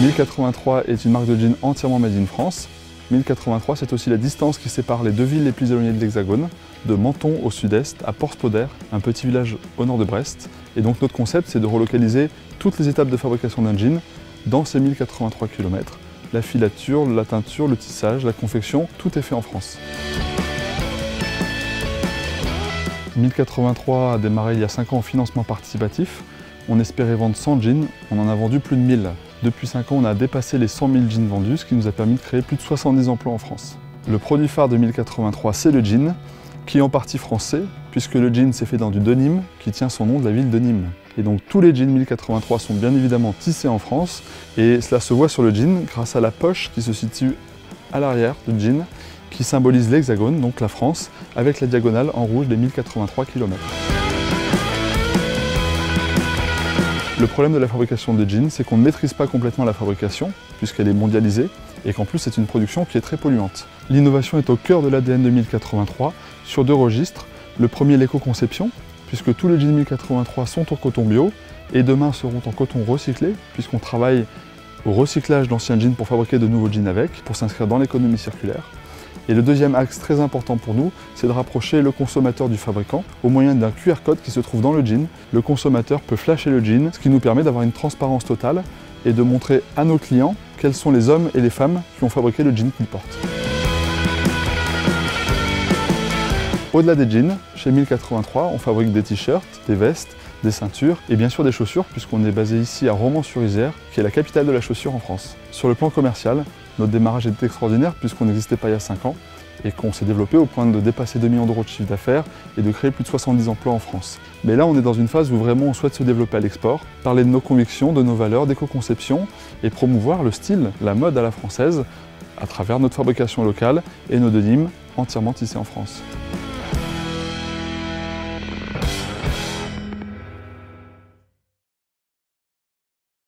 1083 est une marque de jeans entièrement made in France. 1083, c'est aussi la distance qui sépare les deux villes les plus éloignées de l'Hexagone, de Menton au sud-est à Port-Spoder, un petit village au nord de Brest. Et donc notre concept, c'est de relocaliser toutes les étapes de fabrication d'un jean dans ces 1083 km. La filature, la teinture, le tissage, la confection, tout est fait en France. 1083 a démarré il y a 5 ans en financement participatif. On espérait vendre 100 jeans, on en a vendu plus de 1000. Depuis 5 ans, on a dépassé les 100 000 jeans vendus, ce qui nous a permis de créer plus de 70 emplois en France. Le produit phare de 1083, c'est le jean, qui est en partie français, puisque le jean s'est fait dans du denim, qui tient son nom de la ville de Nîmes. Et donc tous les jeans 1083 sont bien évidemment tissés en France, et cela se voit sur le jean grâce à la poche qui se situe à l'arrière du jean, qui symbolise l'hexagone, donc la France, avec la diagonale en rouge des 1083 km. Le problème de la fabrication de jeans, c'est qu'on ne maîtrise pas complètement la fabrication, puisqu'elle est mondialisée, et qu'en plus c'est une production qui est très polluante. L'innovation est au cœur de l'ADN de 1083, sur deux registres. Le premier, l'éco-conception, puisque tous les jeans 1083 sont en coton bio, et demain seront en coton recyclé, puisqu'on travaille au recyclage d'anciens jeans pour fabriquer de nouveaux jeans avec, pour s'inscrire dans l'économie circulaire. Et le deuxième axe très important pour nous, c'est de rapprocher le consommateur du fabricant au moyen d'un QR code qui se trouve dans le jean. Le consommateur peut flasher le jean, ce qui nous permet d'avoir une transparence totale et de montrer à nos clients quels sont les hommes et les femmes qui ont fabriqué le jean qu'ils portent. Au-delà des jeans, chez 1083, on fabrique des t-shirts, des vestes, des ceintures et bien sûr des chaussures puisqu'on est basé ici à Romans-sur-Isère qui est la capitale de la chaussure en France. Sur le plan commercial, notre démarrage était extraordinaire puisqu'on n'existait pas il y a 5 ans et qu'on s'est développé au point de dépasser 2 millions d'euros de chiffre d'affaires et de créer plus de 70 emplois en France. Mais là, on est dans une phase où vraiment on souhaite se développer à l'export, parler de nos convictions, de nos valeurs, d'éco-conception et promouvoir le style, la mode à la française à travers notre fabrication locale et nos denimes entièrement tissés en France.